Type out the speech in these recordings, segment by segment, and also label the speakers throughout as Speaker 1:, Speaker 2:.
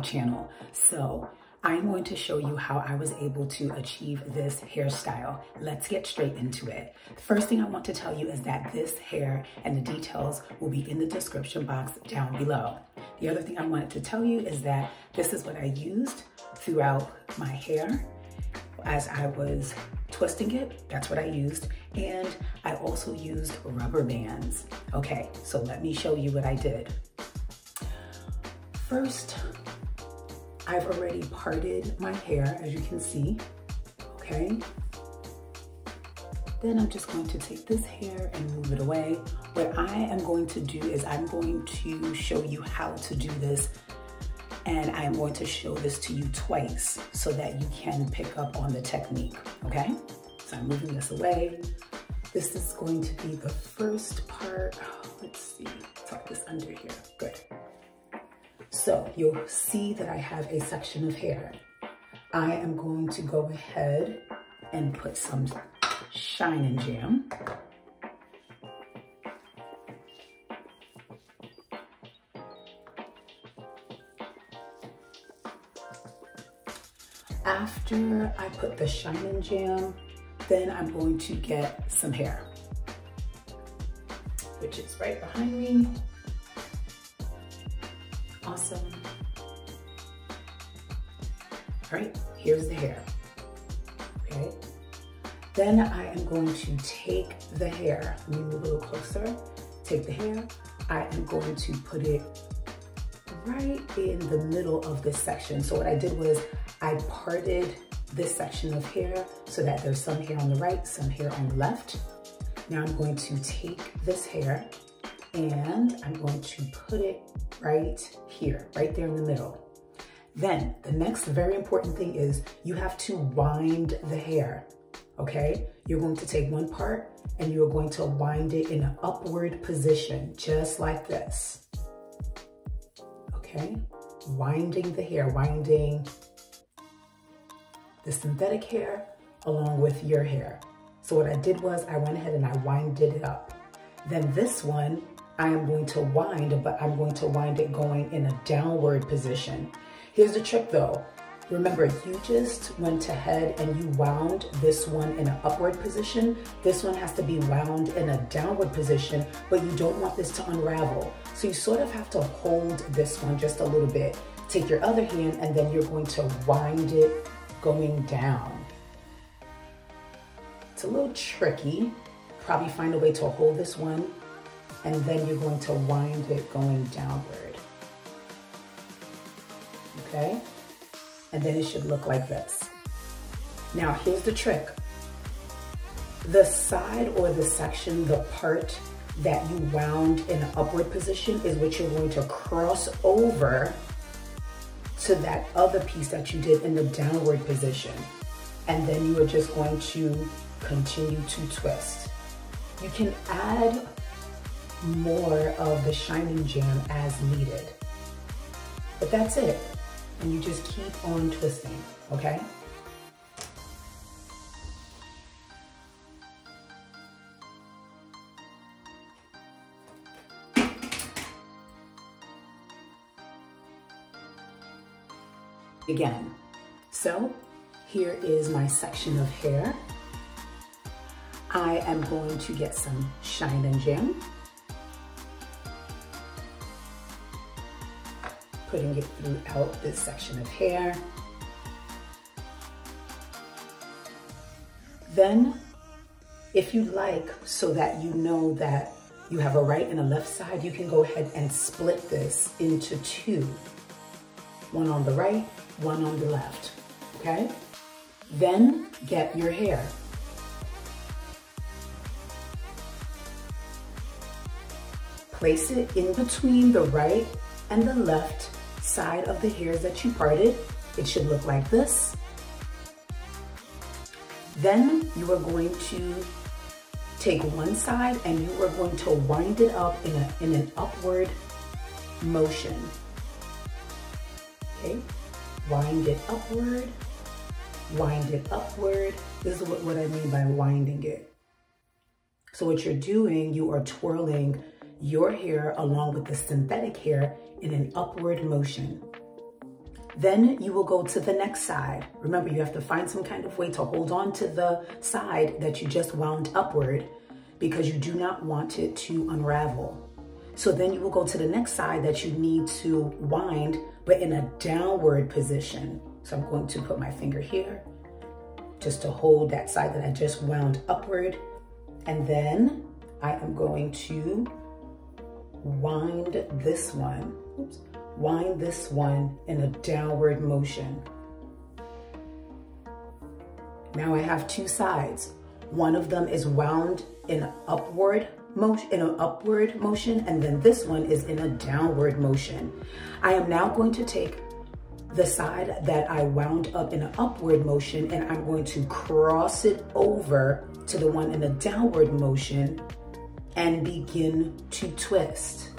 Speaker 1: channel. So I'm going to show you how I was able to achieve this hairstyle. Let's get straight into it. First thing I want to tell you is that this hair and the details will be in the description box down below. The other thing I wanted to tell you is that this is what I used throughout my hair as I was twisting it. That's what I used. And I also used rubber bands. Okay, so let me show you what I did. First, I've already parted my hair, as you can see, okay? Then I'm just going to take this hair and move it away. What I am going to do is I'm going to show you how to do this and I am going to show this to you twice so that you can pick up on the technique, okay? So I'm moving this away. This is going to be the first part. let's see, tuck this under here, good. So you'll see that I have a section of hair. I am going to go ahead and put some Shine and Jam. After I put the Shine and Jam, then I'm going to get some hair, which is right behind me. Awesome. All right, here's the hair, okay? Then I am going to take the hair, let me move a little closer, take the hair, I am going to put it right in the middle of this section. So what I did was I parted this section of hair so that there's some hair on the right, some hair on the left. Now I'm going to take this hair and I'm going to put it right here, right there in the middle. Then the next very important thing is you have to wind the hair, okay? You're going to take one part and you're going to wind it in an upward position, just like this, okay? Winding the hair, winding the synthetic hair along with your hair. So what I did was I went ahead and I winded it up. Then this one, I am going to wind, but I'm going to wind it going in a downward position. Here's the trick though. Remember, you just went ahead and you wound this one in an upward position. This one has to be wound in a downward position, but you don't want this to unravel. So you sort of have to hold this one just a little bit. Take your other hand and then you're going to wind it going down. It's a little tricky. Probably find a way to hold this one and then you're going to wind it going downward. Okay? And then it should look like this. Now here's the trick. The side or the section, the part that you wound in upward position is what you're going to cross over to that other piece that you did in the downward position. And then you are just going to continue to twist. You can add more of the Shine and Jam as needed. But that's it. And you just keep on twisting, okay? Again, so here is my section of hair. I am going to get some Shine and Jam. Putting it throughout this section of hair. Then, if you like, so that you know that you have a right and a left side, you can go ahead and split this into two. One on the right, one on the left, okay? Then get your hair. Place it in between the right and the left side of the hairs that you parted. It should look like this. Then you are going to take one side and you are going to wind it up in, a, in an upward motion. Okay, wind it upward, wind it upward. This is what, what I mean by winding it. So what you're doing, you are twirling your hair along with the synthetic hair in an upward motion. Then you will go to the next side. Remember, you have to find some kind of way to hold on to the side that you just wound upward because you do not want it to unravel. So then you will go to the next side that you need to wind, but in a downward position. So I'm going to put my finger here just to hold that side that I just wound upward. And then I am going to wind this one, wind this one in a downward motion. Now I have two sides. One of them is wound in an upward motion, in an upward motion, and then this one is in a downward motion. I am now going to take the side that I wound up in an upward motion and I'm going to cross it over to the one in a downward motion and begin to twist.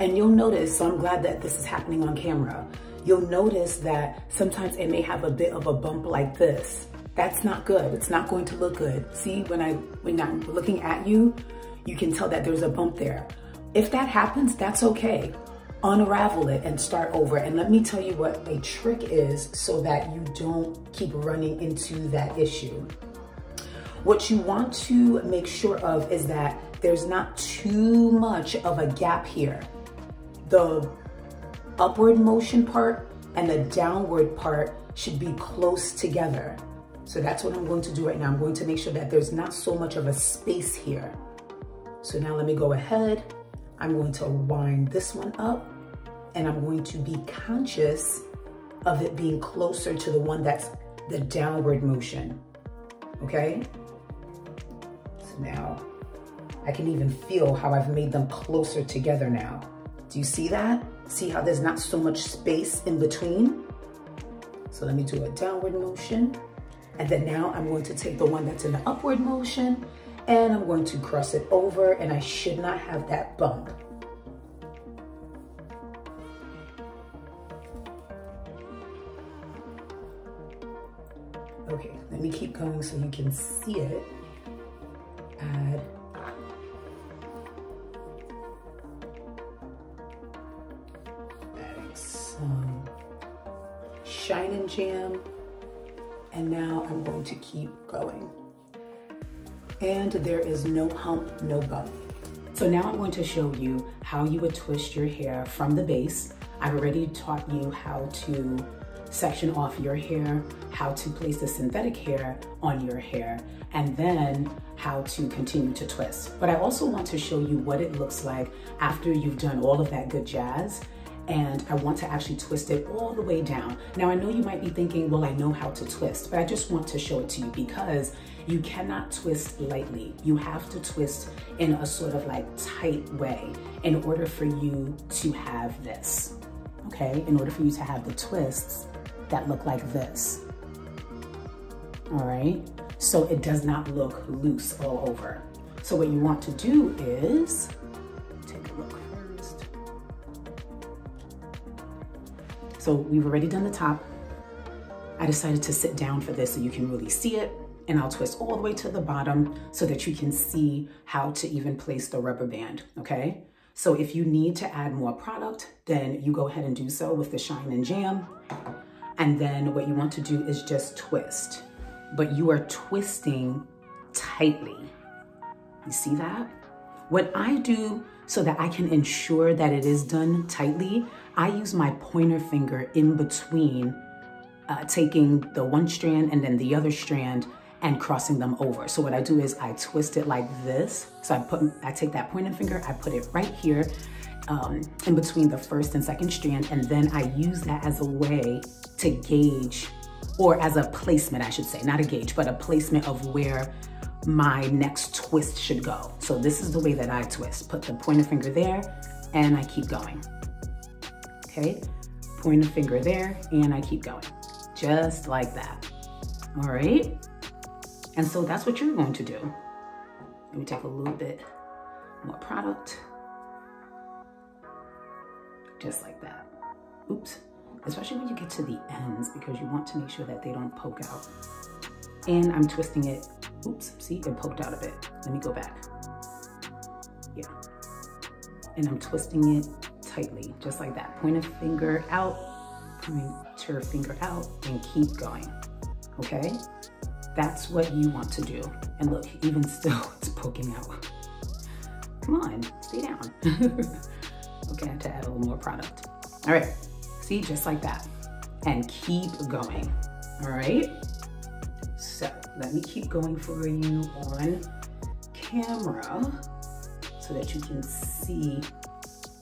Speaker 1: And you'll notice, so I'm glad that this is happening on camera. You'll notice that sometimes it may have a bit of a bump like this. That's not good. It's not going to look good. See, when, I, when I'm looking at you, you can tell that there's a bump there. If that happens, that's okay. Unravel it and start over. And let me tell you what a trick is so that you don't keep running into that issue. What you want to make sure of is that there's not too much of a gap here. The upward motion part and the downward part should be close together. So that's what I'm going to do right now. I'm going to make sure that there's not so much of a space here. So now let me go ahead. I'm going to wind this one up and I'm going to be conscious of it being closer to the one that's the downward motion, okay? So now I can even feel how I've made them closer together now. Do you see that? See how there's not so much space in between? So let me do a downward motion and then now I'm going to take the one that's in the upward motion and I'm going to cross it over and I should not have that bump. Okay, let me keep going so you can see it. Jam and now I'm going to keep going. And there is no hump, no bump. So now I'm going to show you how you would twist your hair from the base. I've already taught you how to section off your hair, how to place the synthetic hair on your hair, and then how to continue to twist. But I also want to show you what it looks like after you've done all of that good jazz and I want to actually twist it all the way down. Now I know you might be thinking, well, I know how to twist, but I just want to show it to you because you cannot twist lightly. You have to twist in a sort of like tight way in order for you to have this, okay? In order for you to have the twists that look like this, all right? So it does not look loose all over. So what you want to do is, So we've already done the top. I decided to sit down for this so you can really see it and I'll twist all the way to the bottom so that you can see how to even place the rubber band, okay? So if you need to add more product, then you go ahead and do so with the Shine and Jam. And then what you want to do is just twist, but you are twisting tightly. You see that? What I do so that I can ensure that it is done tightly I use my pointer finger in between uh, taking the one strand and then the other strand and crossing them over. So what I do is I twist it like this. So I put, I take that pointer finger, I put it right here um, in between the first and second strand, and then I use that as a way to gauge, or as a placement, I should say, not a gauge, but a placement of where my next twist should go. So this is the way that I twist. Put the pointer finger there, and I keep going okay? Point a finger there and I keep going, just like that, all right? And so that's what you're going to do. Let me take a little bit more product, just like that. Oops, especially when you get to the ends because you want to make sure that they don't poke out. And I'm twisting it, oops, see, it poked out a bit. Let me go back. Yeah. And I'm twisting it tightly, just like that. Point a finger out, point your finger out, and keep going, okay? That's what you want to do. And look, even still, it's poking out. Come on, stay down. okay, I have to add a little more product. All right, see, just like that. And keep going, all right? Let me keep going for you on camera so that you can see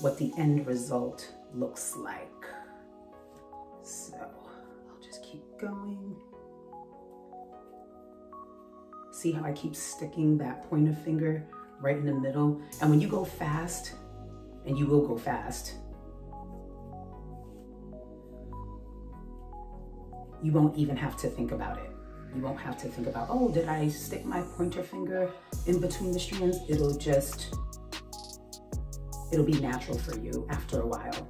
Speaker 1: what the end result looks like. So I'll just keep going. See how I keep sticking that pointer finger right in the middle? And when you go fast, and you will go fast, you won't even have to think about it. You won't have to think about, oh, did I stick my pointer finger in between the strands? It'll just, it'll be natural for you after a while.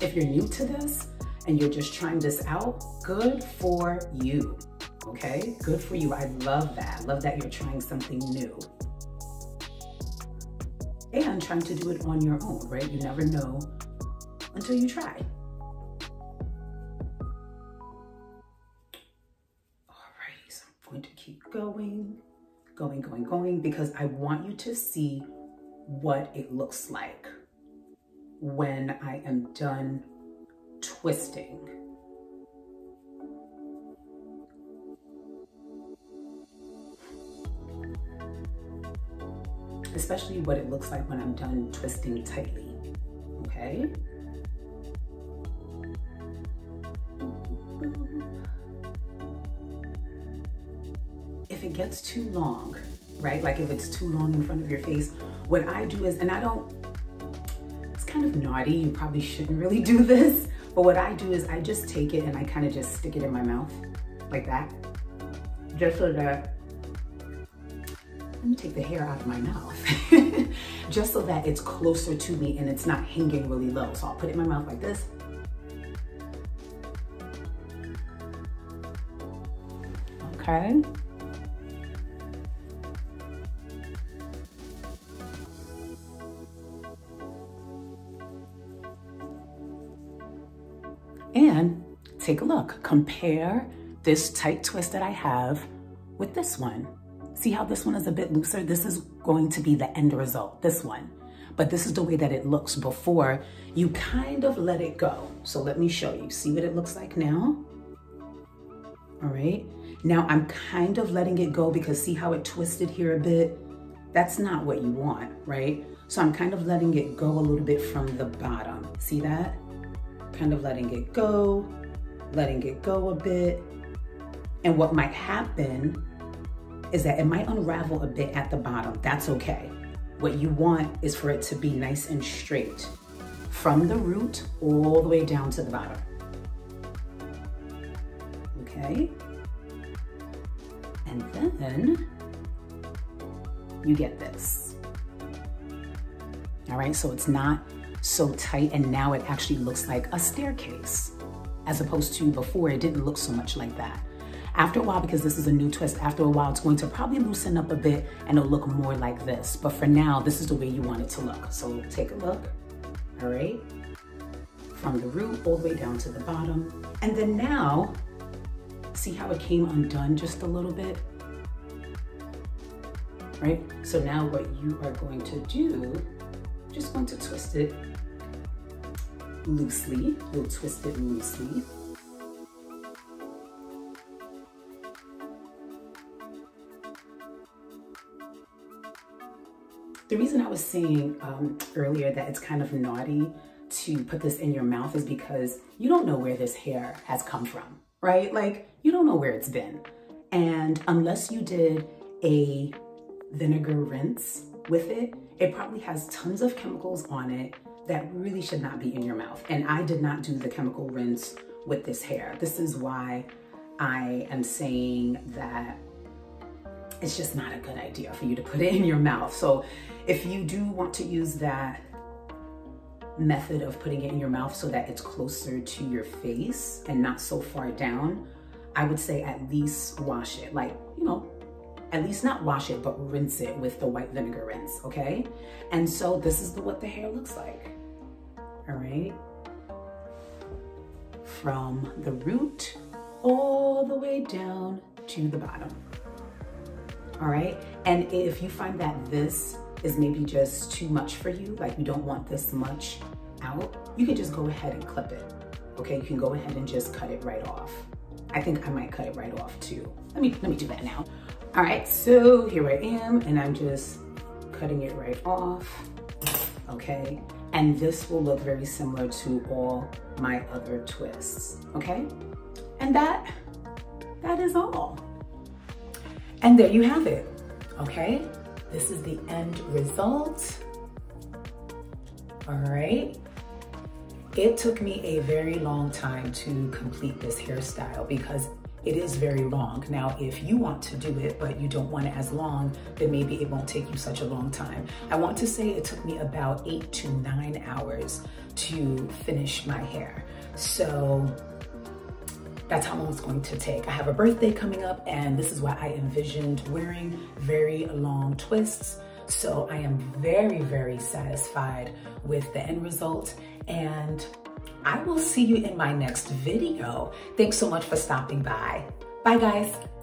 Speaker 1: If you're new to this and you're just trying this out, good for you, okay? Good for you, I love that. Love that you're trying something new. And trying to do it on your own, right? You never know until you try. Going, going, going, going, because I want you to see what it looks like when I am done twisting. Especially what it looks like when I'm done twisting tightly, okay? Gets too long, right? Like if it's too long in front of your face, what I do is, and I don't, it's kind of naughty, you probably shouldn't really do this, but what I do is I just take it and I kind of just stick it in my mouth like that, just so that, let me take the hair out of my mouth, just so that it's closer to me and it's not hanging really low. So I'll put it in my mouth like this. Okay. Take a look, compare this tight twist that I have with this one. See how this one is a bit looser? This is going to be the end result, this one. But this is the way that it looks before you kind of let it go. So let me show you. See what it looks like now? All right. Now I'm kind of letting it go because see how it twisted here a bit? That's not what you want, right? So I'm kind of letting it go a little bit from the bottom. See that? kind of letting it go, letting it go a bit. And what might happen is that it might unravel a bit at the bottom. That's okay. What you want is for it to be nice and straight from the root all the way down to the bottom. Okay. And then you get this. All right, so it's not so tight and now it actually looks like a staircase as opposed to before it didn't look so much like that. After a while, because this is a new twist, after a while it's going to probably loosen up a bit and it'll look more like this. But for now, this is the way you want it to look. So take a look, all right? From the root all the way down to the bottom. And then now, see how it came undone just a little bit? Right? So now what you are going to do, just going to twist it loosely. We'll twist it loosely. The reason I was saying um, earlier that it's kind of naughty to put this in your mouth is because you don't know where this hair has come from, right? Like you don't know where it's been. And unless you did a vinegar rinse with it, it probably has tons of chemicals on it that really should not be in your mouth. And I did not do the chemical rinse with this hair. This is why I am saying that it's just not a good idea for you to put it in your mouth. So if you do want to use that method of putting it in your mouth so that it's closer to your face and not so far down, I would say at least wash it. Like, you know, at least not wash it, but rinse it with the white vinegar rinse, okay? And so this is the, what the hair looks like, all right? From the root all the way down to the bottom, all right? And if you find that this is maybe just too much for you, like you don't want this much out, you can just go ahead and clip it, okay? You can go ahead and just cut it right off. I think I might cut it right off too. Let me, let me do that now. All right, so here I am and I'm just cutting it right off, okay? And this will look very similar to all my other twists, okay? And that, that is all. And there you have it, okay? This is the end result. All right. It took me a very long time to complete this hairstyle because it is very long. Now, if you want to do it, but you don't want it as long, then maybe it won't take you such a long time. I want to say it took me about eight to nine hours to finish my hair. So that's how long it's going to take. I have a birthday coming up and this is why I envisioned wearing very long twists. So I am very, very satisfied with the end result and I will see you in my next video. Thanks so much for stopping by. Bye guys.